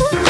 Ooh.